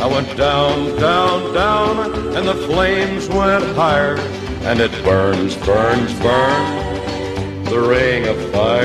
I went down, down, down, and the flames went higher. And it burns, burns, burns, the ring of fire.